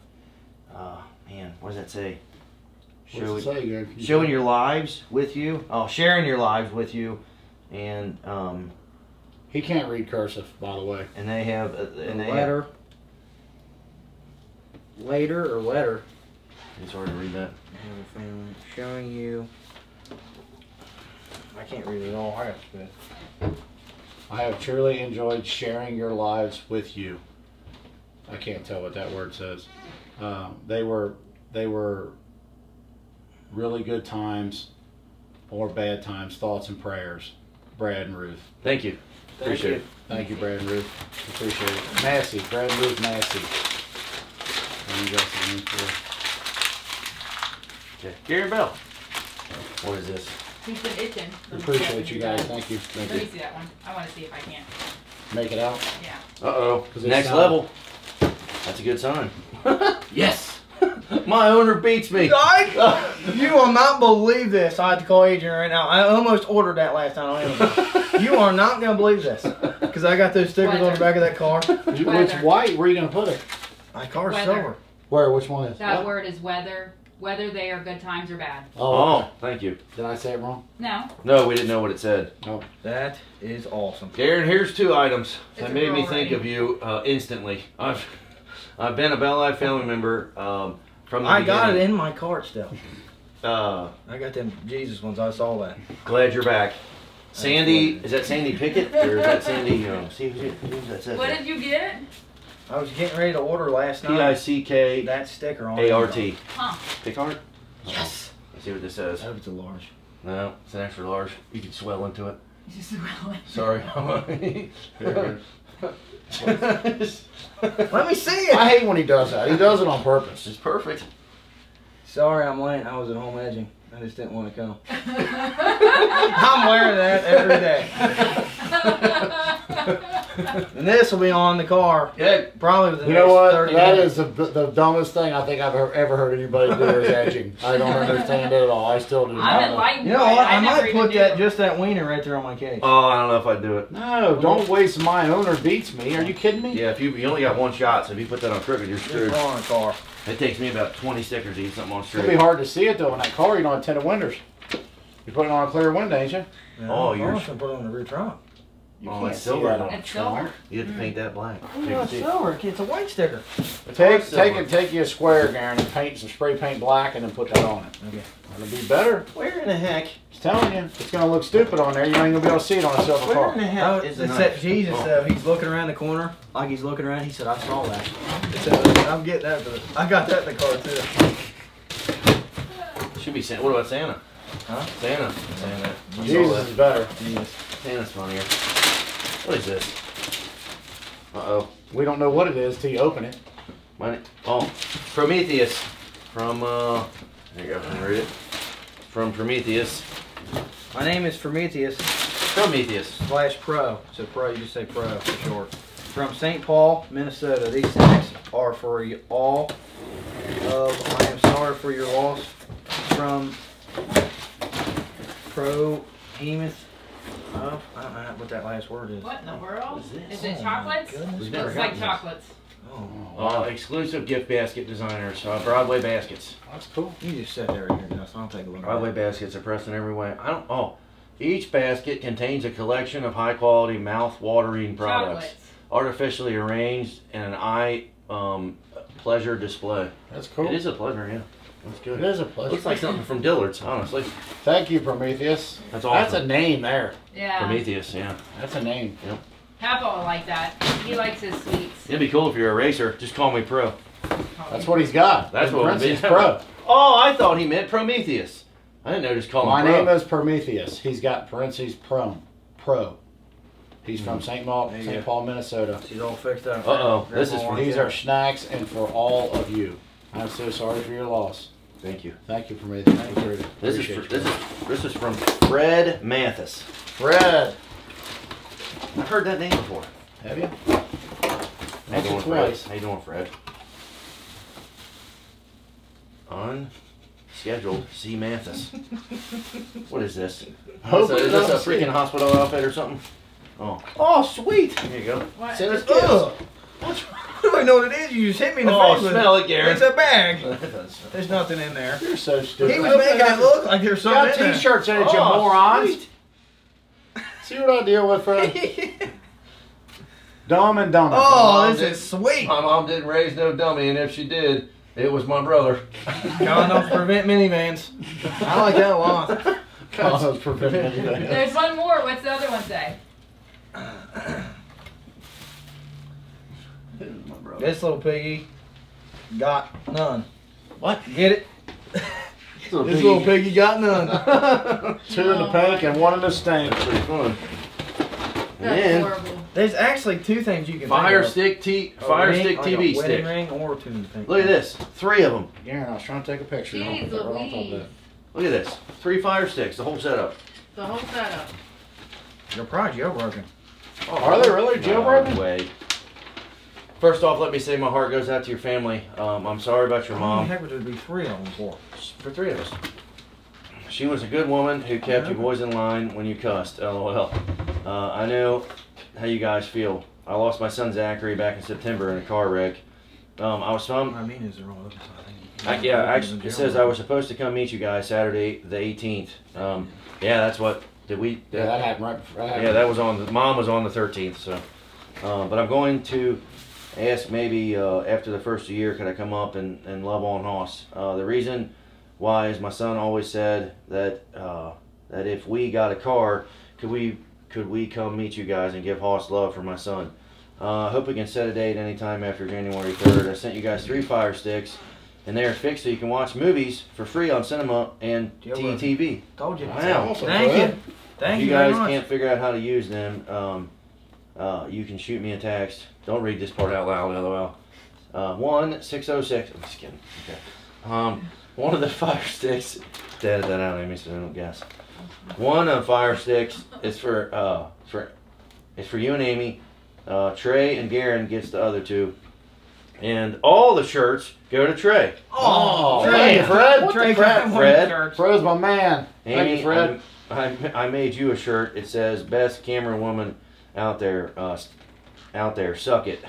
uh, man what does that say? What's Showing it say, Greg? showing your lives with you. Oh, sharing your lives with you, and um, He can't read cursive, by the way. and they have uh, and they have, letter. Later or letter. it's hard to read that. Have a family Showing you. I can't read it all. I got to spit. I have truly enjoyed sharing your lives with you. I can't tell what that word says. Um, they were they were really good times or bad times, thoughts and prayers. Brad and Ruth. Thank you. Thank Appreciate you. it. Thank you, Brad and Ruth. Appreciate it. Massey, Brad and Ruth Massey. And you got the name for Okay, Gary Bell. What is this? He's been itching. it. Appreciate you guys. Thank you. Let Thank me see that one. I want to see if I can. Make it out. Yeah. Uh oh. 'Cause it Next sound- level. That's a good sign. Yes. My owner beats me. I, you will not believe this. I have to call Adrian right now. I almost ordered that last time on Amazon. You are not gonna believe this because I got those stickers on the back of that car. It's Weather. white. Where are you gonna put it? My car's Weather. silver. Where? Which one is? That What? word is weather. Whether they are good times or bad. Oh, okay. Oh, thank you. did I say it wrong? No. No, we didn't know what it said. No. That is awesome. Darren, here's two items It's that made me think ring. of you uh, instantly. I've I've been a Bell Life family member um, from the I got it in my cart still. Uh, I got them Jesus ones. I saw that. glad you're back. Sandy, is that Sandy Pickett or is that Sandy? Um, see who's, who's that said What that? did you get? I was getting ready to order last P I night. C K That sticker on A R Amazon. T. Huh. Pickard. Yes. Let's see what this says. That was a large. No, it's an extra large. You can swell into it. Just really. Sorry. Let me see it. I hate when he does that. He does it on purpose. It's perfect. Sorry, I'm late. I was at home edging. I just didn't want to come. I'm wearing that every day. And this will be on the car Yeah. probably within You the know what? 30 That minutes. is the, the dumbest thing I think I've ever, ever heard anybody do is edging. I don't understand it at all. I still do I'm not. enlightened. You know what? I, never might put knew. that just that wiener right there on my cage. Oh, I don't know if I'd do it. No, don't waste my owner beats me. Are you kidding me? Yeah, if you you only got one shot, so if you put that on crooked, you're Just screwed. on a car. It takes me about 20 stickers to eat something on It's gonna be hard to see it though in that car. You don't have tinted windows. You're putting on a clear window, ain't you? Yeah, Oh, I'm you're- gonna put it on the rear trunk. You Oh, can't it's see silver. that on a It's silver. You have to paint hmm. that black. Oh, So you no, it's see. silver. It's a white sticker. Take, Silver. take and take you a square, Garen, and paint some spray paint black, and then put that on it. Okay. It'll be better. Where in the heck? Just telling you, it's gonna look stupid on there. You ain't gonna be able to see it on a silver Where car. in the Oh, heck it's is the that knife? Jesus Oh. Uh, though. He's looking around the corner, like he's looking around. He said, "I saw that." So I'm getting that. For the, I got that in the car too. Should be Santa. What about Santa? Huh? Santa. Santa. You Jesus that. is better. Jesus. Santa's funnier. What is this? Uh oh. We don't know what it is till you open it. My, oh, Prometheus from uh. There you go. Let me read it. From Prometheus. My name is Prometheus Prometheus. slash Pro. So Pro, you just say Pro for short. From St. Paul, Minnesota. These snacks are for you all. Of I am sorry for your loss. From Pro Hemoth. I don't know what that last word is. What in the world? What is this? Is it Oh, chocolates? goodness. We've never Looks gotten like this. chocolates. Oh, Uh, exclusive gift basket designers. Uh, Broadway baskets. That's cool. you just sit there right here, Dustin. I'll take a look. at Broadway it. baskets are pressed in every way. I don't. Oh, each basket contains a collection of high-quality, mouth-watering products, Chocolates. artificially arranged in an eye um, pleasure display. That's cool. It is a pleasure. Yeah, that's good. is a pleasure. Looks like something from Dillard's. Honestly, Thank you, Prometheus. that's awesome. That's a name there. Yeah. Prometheus. Yeah, That's a name. Papa will like that. He likes his sweets. it'd be cool if you're a racer. Just call me Pro. That's what he's got. That's what it would Pro. Oh, I thought he meant Prometheus. I didn't know. Just call My him Pro. My name is Prometheus. He's got parentheses Pro. Pro. He's from St. Paul, St. Paul, Minnesota. She's all fixed up. Uh-oh, this is for- These are snacks and for all of you. I'm so sorry for your loss. Thank you. Thank you, Prometheus. I appreciate it. This is, for, Appreciate this is this is from Fred Mathis. Fred. I've heard that name before. Have you? How you Once or doing, Fred? twice. How you doing, Fred? Unscheduled C Mathis. what is this? Is Hope this, it is this a freaking hospital outfit or something? Oh, Oh, sweet. here you go. What? Send us Ugh. Gifts. I know what it is. You just hit me in the Oh, face with smell it, Gary. It's a bag. There's nothing in there. You're so stupid. He was making it look like there's something got in there. t-shirts in it, you Oh, morons. sweet. See what I deal with, Fred? Dumb and dumber. oh, Mom this is sweet. My mom didn't raise no dummy, and if she did, it was my brother. Condoms prevent minivans. I like that a lot. Condoms prevent anything. There's one more. What's the other one say? my brother. This little piggy got none. What? Get it? This little This little piggy got none. Two in the pink and one in the stink. Pretty fun. That's And horrible. There's actually two things you can Fire stick T fire ring, stick like a TV wedding stick. ring or two in the pink. Look at this, three of them. Garen, I was trying to take a picture. Jeez right on top of that. Look at this, three fire sticks, the whole setup. The whole setup. You're probably jailbroken. Are they really No jailbroken? way. First off, let me say my heart goes out to your family. Um, I'm sorry about your mom. heck would there be three of them for? For three of us. She was a good woman who kept you boys in line when you cussed. LOL. Uh, I know how you guys feel. I lost my son Zachary back in September in a car wreck. Um, I was from I mean, is there all open? So I think. I, yeah, actually, it says I was supposed to come meet you guys Saturday the 18th. Um, yeah, that's what did we? Yeah, that happened right before. That yeah, that was on. The, mom was on the 13th. So, uh, but I'm going to ask maybe uh, after the first year, could I come up and, and love on Hoss? Uh, the reason why is my son always said that uh, that if we got a car, could we could we come meet you guys and give Hoss love for my son? Uh, I hope we can set a date anytime after January 3rd. I sent you guys three fire sticks, and they are fixed so you can watch movies for free on cinema and Yeah, TTV. Told you. Wow. awesome, Thank Fred. you. Thank if you, you guys much. can't figure out how to use them, um, uh, you can shoot me a text. Don't read this part out loud, lol. Uh, one six oh six. I'm just kidding. Okay. Um, one of the fire sticks. Dad, that out, Amy, so I don't guess. One of fire sticks is for uh for it's for you and Amy. Uh, Trey and Garen gets the other two, and all the shirts go to Trey. Oh, Trey, thank you, Fred. What Trey the crap, crap, Fred? Fred's my man. Thank Amy, you, Fred. I, I, I made you a shirt. It says "Best camera woman out there, uh, out there. Suck it.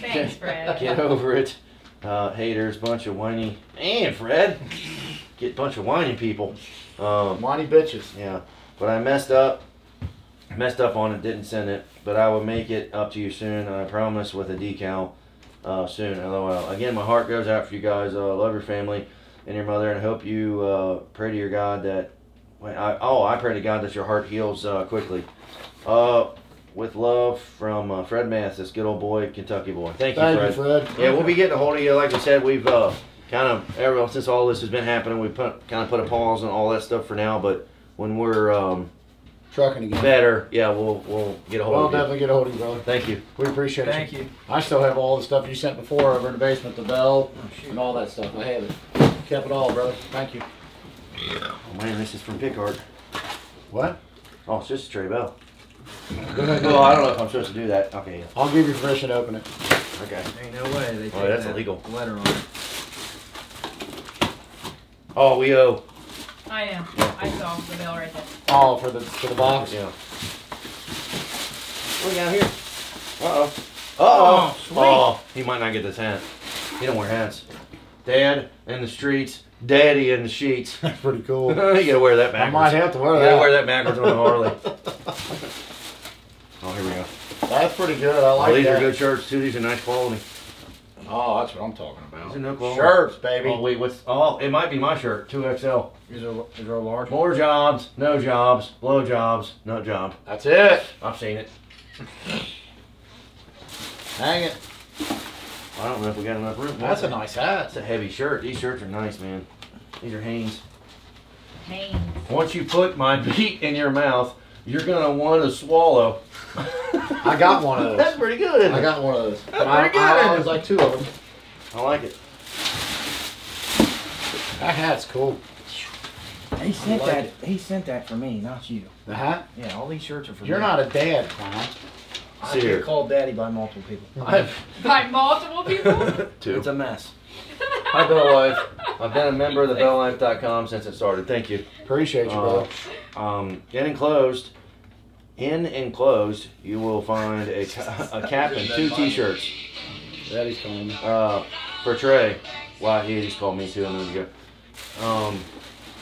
Thanks, Fred. Get over it. Uh, haters, bunch of whiny. And Fred, get bunch of whiny people. Um, Whiny bitches. yeah, but I messed up. Messed up on it. Didn't send it, but I will make it up to you soon. I promise with a decal uh, soon. LOL. Again, my heart goes out for you guys. Uh, love your family and your mother, and I hope you uh, pray to your God that. Wait, I, oh, I pray to God that your heart heals uh, quickly. Uh, with love from uh, Fred Mathis, good old boy, Kentucky boy. Thank you, Thank Fred. you, Fred. Yeah, we'll be getting a hold of you. Like we said, we've uh, kind of ever since all this has been happening, we put kind of put a pause on all that stuff for now. But when we're um, Trucking again. better, yeah, we'll we'll get a hold Well, of you. We'll definitely get a hold of you, brother. Thank you. We appreciate it. Thank you. you. I still have all the stuff you sent before over in the basement, the bell Oh, and all that stuff. I have it. Kept it all, brother. Thank you. Yeah. Oh man, this is from Pickard. What? Oh, it's just a Trey Bell. Go ahead. Well, I don't know if I'm supposed to do that. Okay, yeah. I'll give you permission to open it. okay. Ain't no way they take Oh, that's that illegal. letter on it. Oh, we owe. I know. I saw the bill right there. Oh, for the for the box. Yeah. What we got here? Uh oh. Uh Oh, sweet. Oh, he might not get this hat. He don't wear hats. Dad in the streets. Daddy in the sheets. That's pretty cool. you gotta wear that I backwards. might have to wear You that. gotta wear that backwards on a Harley. oh, here we go. That's pretty good. I Oh, like these that. are good shirts too. These are nice quality. Oh, that's what I'm talking about. These about. are no quality. Shirts, baby. Oh wait, what's? Oh, it might be my shirt. Two XL. Is there, is there a large? More jobs, no jobs, blow jobs, no job. That's it. I've seen it. Hang it. I don't know if we got enough room. That's a nice hat. It's a heavy shirt. These shirts are nice, man. These are Hanes. Haynes. Once you put my beat in your mouth, you're gonna want to swallow. I got one of those. That's pretty good. Isn't I got one of those. That's I, pretty I good, isn't always like two of them. I like it. That hat's cool. He sent like that. He sent that for me, not you. The hat? Yeah, all these shirts are for You're me. not a dad, clown. I get called daddy by multiple people. I've By multiple people? two. It's a mess. Hi, Bell Life. I've been a member of the BellLife.com since it started. Thank you. Appreciate you, Uh, brother. um, in enclosed, in enclosed, you will find a, ca- a cap and two T-shirts. Daddy's calling me. Uh, for Trey. Wow, he just called me too a minute ago. Um,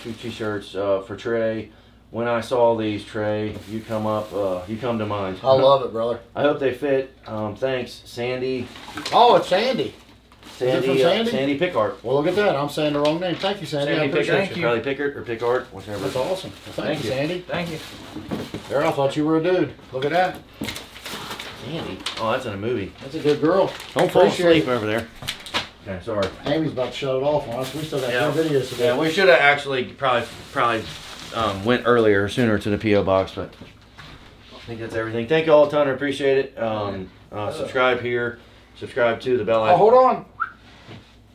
two T-shirts uh, for Trey. When I saw these, Trey, you come up, uh, you come to mind. I love it, brother. I hope they fit. Um, thanks, Sandy. Oh, it's Sandy. Sandy. from uh, Sandy? Sandy Pickard. Well, look at that. I'm saying the wrong name. Thank you, Sandy. I appreciate Pickard. Thank you. you. Charlie Pickard or Pickard, whichever. That's awesome. Well, thank, Thank you, you. Sandy. Thank you. There, I thought you were a dude. Look at that. Sandy. Oh, that's in a movie. That's a good girl. Don't fall Appreciate asleep over there. Okay, sorry. Amy's about to shut it off on us. We still got Yeah. three videos to do. Yeah, we should have actually probably probably um, went earlier, sooner to the PO box, but I think that's everything. Thank you all a ton. I appreciate it. Um, uh, subscribe here. Subscribe to the bell Icon. Oh, hold on.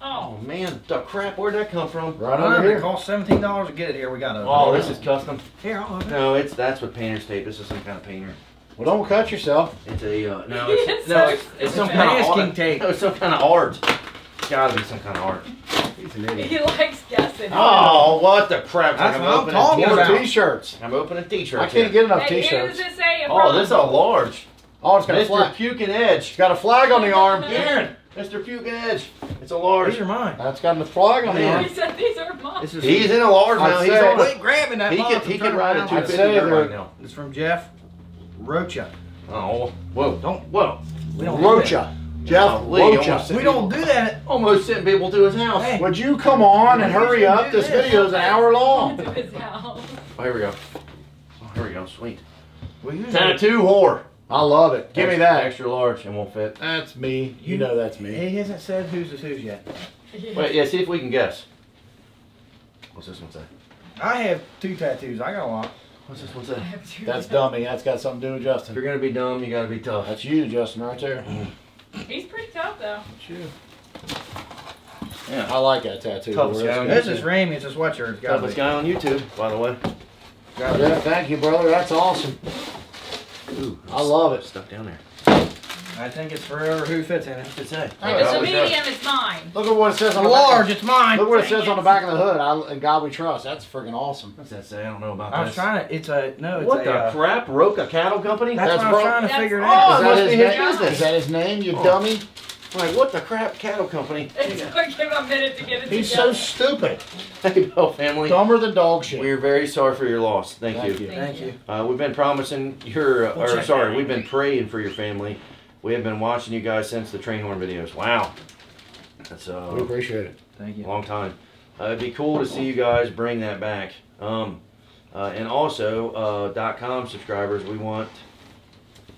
Oh, man, the crap! Where'd that come from? Right over it here. cost seventeen dollars to get it here. We got it. Oh, this is custom. here. I'll open it. No, it's that's with painter's tape. This is some kind of painter. Well, don't cut yourself. It's a uh, no. It's It's, no, so it's, it's some kind of Masking art. tape. No, it's some kind of art. It's gotta be some kind of art. He's an idiot. He likes guessing. Oh, what the crap! That's I'm what I'm opening talking t-shirts. about. More t-shirts. I'm opening t-shirts. I can't here. get enough Hey, t-shirts. does it say it Oh, this is a large. Oh, it's got a Mr. flag. Puking Edge. It's got a flag on the arm. Aaron, Mr. Puking Edge. It's a large. These are mine. That's got a flag on the Man. arm. He said these are mine. This is He's in a large I'd now. He's say- on Quit grabbing that He can he can ride a around. two I'd fifty say dirt they're- right now. It's from Jeff Rocha. Oh, whoa, Don't whoa! we don't do Rocha. Jeff Golly, Rocha. We don't do that. Almost sent people to his house. Hey. Would you come on and hurry up? This video is an hour long. To his house. Oh, here we go. Oh, here we go. Sweet. We usually Tattoo whore. I love it. Give me that. Extra large and won't fit. That's me. You know that's me. He hasn't said who's is who's yet. Wait, yeah. See if we can guess. What's this one say? I have two tattoos. I got a lot. What's this one I say? That's of dummy. That's got something to do with Justin. If Justin. you're gonna be dumb, you gotta be tough. That's you, Justin, right there. Mm. He's pretty tough though. That's you. Yeah. I like that tattoo. Toughest That's guy on. This is Ramy. It's a sweatshirt. It's got Toughest guy on YouTube, by the way. Got Yeah, thank you, brother. That's awesome. Ooh, I love it. Stuck down there. I think it's forever who fits in it. What's it? If it's a medium, it's mine. Look at what it says on the Large. back. It's mine. Look what it Dang says on the back of the hood. I, in God we trust. That's freaking awesome. What's that say? I don't know about that. I was trying to. It's a no. It's what a. the uh, crap? Rocha Cattle Company? that's, That's what I was bro- trying to That's- figure it oh, out. it must his be his business. Is that his name, you Oh. dummy? Like, what the crap? Cattle Company? It took him a minute to get it He's so together. stupid. Hey, Bell family. Dumber than dog shit. We're very sorry for your loss. Thank, Thank you. you. Thank you. Uh, we've been promising your, uh, We'll or sorry, we've been praying for your family. We have been watching you guys since the train horn videos. Wow, that's uh, We uh, appreciate it. Thank you. long time. Uh, it'd be cool to see you guys bring that back. Um, uh, and also, uh, dot com subscribers, we want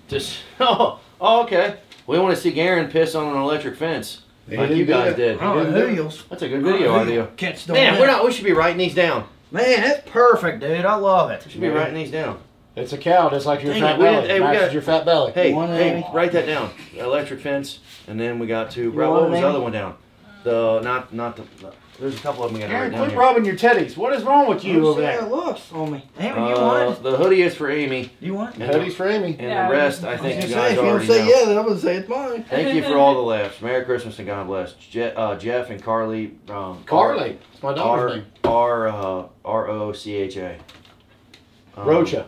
to. s- Oh, oh, okay. We want to see Garen piss on an electric fence, He like you guys did. Oh, didn't do it. Wheels. That's a good video Oh, idea. Catch the Man, we're not. We should be writing these down. Man, that's perfect, dude. I love it. We should be writing these down. It's a cow, just like your Dang fat it, we belly. didn't- hey, we got- your fat belly. Hey, You hey, write that down. Electric fence, and then we got to. You Right, what was the other one down? The not not the. There's a couple of them we got to Aaron, down quit here. rubbing your teddies. What is wrong with you Let's over there? it looks on me. Amy, you Uh, want it? the hoodie is for Amy, You want it? and Hoodies for Amy. and Yeah, the rest I I think gonna you say, guys if you already say know. yeah, then I'm gonna say it's mine. Thank you for all the laughs. Merry Christmas and God bless. Je- uh, Jeff and Carly. Um, Carly. It's my daughter's R name. R uh, R O C H A. Um, Rocha.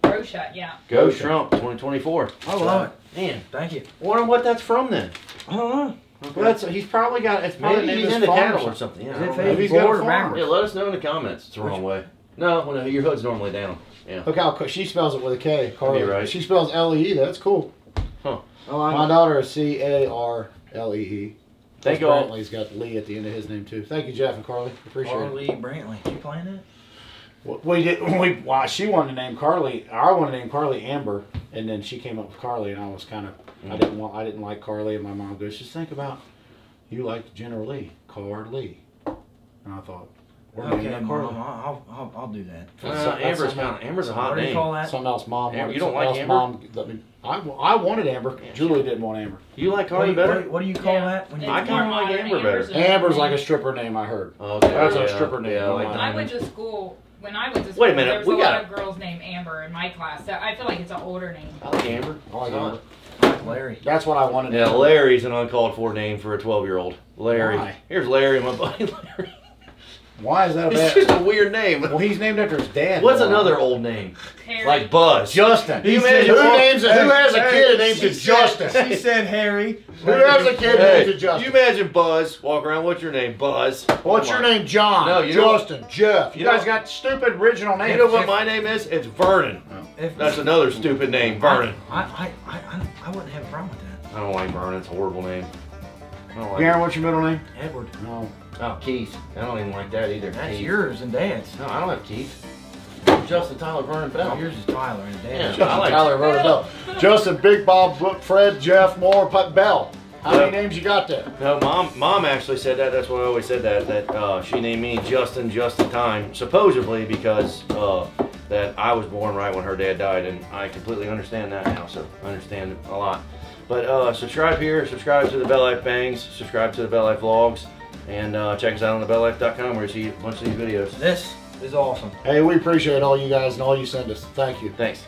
Bro yeah. Go Rocha. Trump 2024. I love it. Man, Thank you. wonder what that's from then. I don't know. Well, that's, he's probably got. It's probably Maybe named he's his into farm cattle or or something. something. Yeah, Is I it don't know. Maybe he's got a farm. backwards? Yeah, let us know in the comments. It's the wrong way. No, well, no, your hood's normally down. Yeah. Look how she spells it with a K. Carly. Right. She spells L E E. That's cool. Oh, My daughter is C A R L E E. Thank Plus you all. Brantley's got Lee at the end of his name too. Thank you, Jeff and Carly. Appreciate it. Carly Brantley. You playing that? Well, We did. We why she wanted to name Carly. I wanted to name Carly Amber, and then she came up with Carly, and I was kind of. I Mm. didn't want. I didn't like Carly, and my mom goes, "Just think about, you like Jennifer Lee, Carly." And I thought, we're Okay, Mom, Carly. I'll, I'll, I'll do that. Uh, That's- that's Amber's something- kind of Amber's a hot What do you name. call that? Something else, mom. Amber- you don't like Amber? Mom, let me, I, I wanted Amber. Yeah, Julie didn't want Amber. You like What Carly you, better? what, do- what do you call Yeah. that? When you, I It's kinda like modern. Amber better. Amber's a Amber's like a stripper name. I heard. Okay, That's a stripper name. Yeah, I like I went to school. When I went to school, Wait a minute, there was we a got- lot of girls named Amber in my class. So I feel like it's an older name. I like Amber. I like It's Amber. Larry. That's what I wanted. To know. Yeah, Larry's an uncalled for name for a 12 year old. Larry. Why? Here's Larry, my buddy Larry. Why is that a It's bad? just a weird name. well, he's named after his dad. What's Boy. another old name? Harry. Like Buzz. Justin. You He imagine- said, who names a, who has a Hey, kid hey, named she it said- Justin? She said Harry. Who has a kid Hey, named it Justin? you imagine Buzz walk around. What's your name? Buzz. What's Come your name? John. No, you know- Justin. Jeff. You, you guys got stupid original names. You know what my name is? It's Vernon. Oh. If, That's another stupid name, Vernon. I, I, I, I, I wouldn't have a problem with that. I don't like Vernon. It's a horrible name. I don't like Garen, what's your middle name? Edward. No. Oh, Keith. I don't even like that either. That's Keith. yours and Dad's. No, I don't have Keith. Justin Tyler Vernon Oh, Bell. yours is Tyler and Yeah. Dad's. I like- Tyler Vernon Bell. Justin, Big Bob, Brooke, Fred, Jeff, Moore, Putt, Bell. How many names you got there? No, mom. Mom actually said that. That's why I always said that. That uh, she named me Justin just in time, supposedly because uh, that I was born right when her dad died, and I completely understand that now. So I understand a lot. But uh, subscribe here. Subscribe to the Bell Life Bangs. Subscribe to the Bell Life Vlogs, and uh, check us out on thebelllife.com where you see a bunch of these videos. This is awesome. Hey, we appreciate all you guys and all you send us. Thank you. Thanks.